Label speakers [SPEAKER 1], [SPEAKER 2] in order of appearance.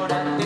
[SPEAKER 1] ahora.